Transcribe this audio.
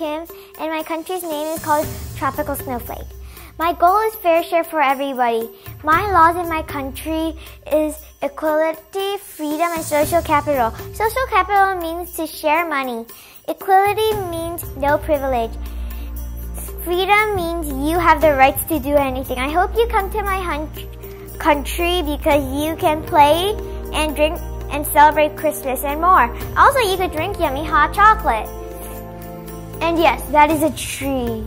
and my country's name is called Tropical Snowflake. My goal is fair share for everybody. My laws in my country is equality, freedom, and social capital. Social capital means to share money. Equality means no privilege. Freedom means you have the rights to do anything. I hope you come to my country because you can play and drink and celebrate Christmas and more. Also, you could drink yummy hot chocolate. And yes, that is a tree.